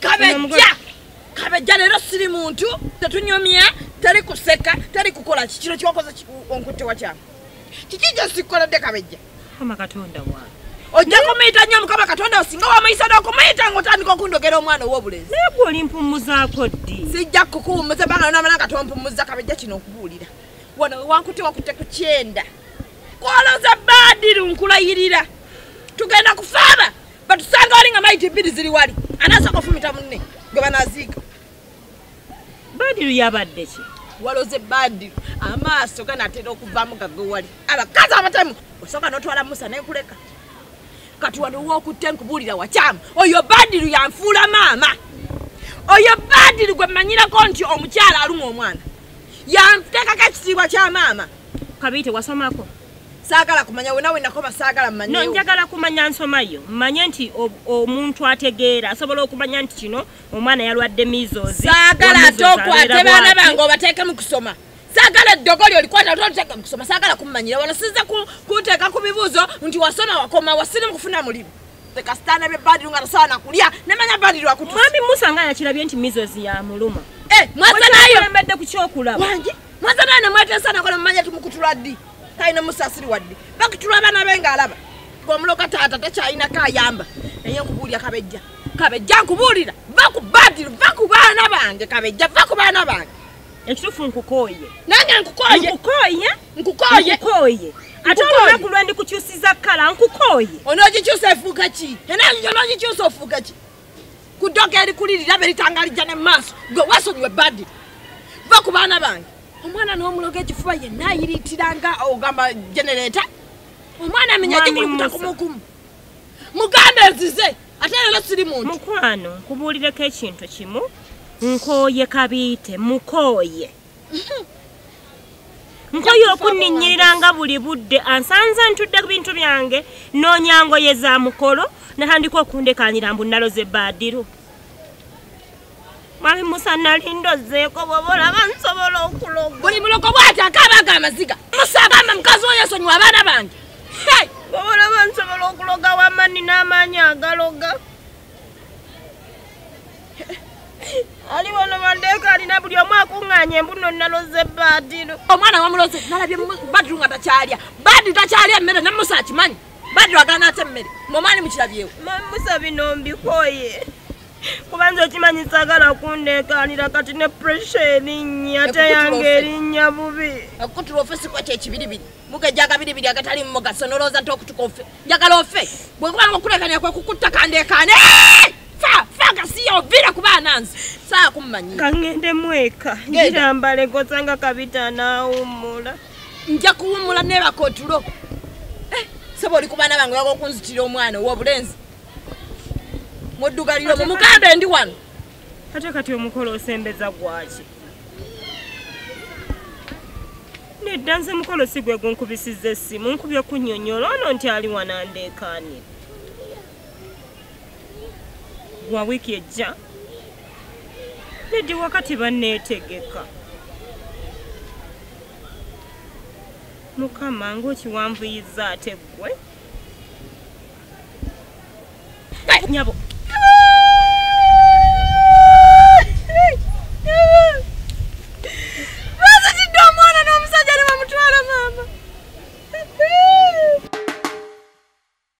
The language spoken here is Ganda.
kabejja kabejja leero siri muntu tetunyumya teri kuseka teri kukola ki? Kino kiwakoze onkutte wakyama kiki gye sikkoledde kabejja kama katonda wange ojja kumuyita nnyo mukama katonda osinga wamuyisa n'okumuyita ngaotandika okundogera omwana ow'obulenzi naye gwe olimpumuzaako ddi? Sijja kukuwumuza banga nonamana nga tompumuza kabejja kino okubuulira. Wano wankutte wakutte ku kyenda. Kwoloza baadiru nkulayirira tugenda kufaaba batusanga wali nga maiti bbiri ziri wali anasooka ofumita munne gwe banaziika. Badiru yabadde ki? Waloze baadiru amaaso ganatera okuvaamu gagwe wali. Abakazi abatemu osooka notwala musa nenkuleka kati wano wokutte nkubuulira wakyama oyo baadiru yanfuula maama. Oyo baadiru gwe mmanyirako nti omukyala aluma omwana. Yanteekako ekitiibwa kya maama. Kabiite wasomako saagala kumanya wena sagala saagala no njagala kumanya nsomayo mmanye nti omuntu ategeera. Asobola okumanya nti kino omwana yalwadde mizozi saagala ate okwate baana bange obateeke mu kusoma. Saagala eddogoli olikwata ate oliteeke mu kusoma. Saagala kummanyira. Wano sizze ku- kuteeka ku bibuuzo nti wasoma wakoma wasiri mu kufuna mulimu. Tekasitaana bye badiru nga tasaana kulya. Nemanya badiru akutu mwami musa nga yakirabye nti mizozi yamuluma mwaza nayo embedde ku kyokulaba. Wange mwaza nayo nemwetesa nakola mumanya timukutula ddi talina musasiri wadde. Bakutula abaana be ngaalaba gwomuloka taata takyayinako ayamba naye nkubuulira kabejja. Kabejja nkubuulira. Va ku badiru va ku baana bange kabejja va ku baana bange. Ekitufu nkukooye. Nange nkukooye. Nkukooye? Nkukooye. Nkukooye. Ate olunaku lwe ndikukyusiza kkala nkukooye. Onoogikyusa efuuka ki? Enaayo onoogikyusa ofuuka ki? Ku ddoka erikulirira beritangalijja ne maaso gwe wasonyiwe badiru va ku baana bange omwana n'omuloga ekifuba yenna ayiriitiranga ogamba genereeta omwana amenya Musa. kumukumu mugambe nzize ate leero siri muntu. Mukwano nkubuulireko ekintu kimu nkooye kabiite mukooye. Nkooye okunninyiriranga buli budde ansanze ntudde ku bintu byange noonya ngoye za mukolo natandika okundekaanira mbu naloze mwami musa nali ndozeeko bwoba olaba nsobola okuloga buli muloko bwati akaabaga amaziga. Musagamba mukazi oyo esonyiwa abaana bange. Bwoba olaba nsobola okuloga wamani n'amaanyi agaloga. Ali wano bandeeka alina buli omu akuŋŋaanya embuno naloze baadiru omwana wamuloze nalabye badiru nga takyalya. Badiru takyalya emmere ne musa akimanyi. Badiru agana ate emmere. Mwomwani mukirabyewo. Mamusa bino mbikoye kubanza okimanyi saagala kundeekanira kati ne puresha erinnya ate yange erinnya bubi. Okutula ofe sikwekyo ekibiribiri mugeja agabiribiri agatali mugaso nolowooza nti okutuka ofe njagala ofe bwekubanga okulekanya kwe kukutta kandekane fa fa gasiya ovira ku baana nze. Saa kummanyira kaŋŋende mweka girambale gosanga kabita naawummula nja kuwummula nebaka otulo Eh, seba oli ku baana bange waga okunzitira omwana ow'obulenzi muddugaliro mumugambe ndi wano. Ate kati omukolo osembeza gwaki? Nedda nze mukolo si gwe gunkubisiza essimu nkubye kunnyonnyola ono nti ali wanandeekaanira gwa wiiki ejja? Neddi wakati banneetegeka. Mukama ng'okiwanvuyiza ate ggwe? Nyabo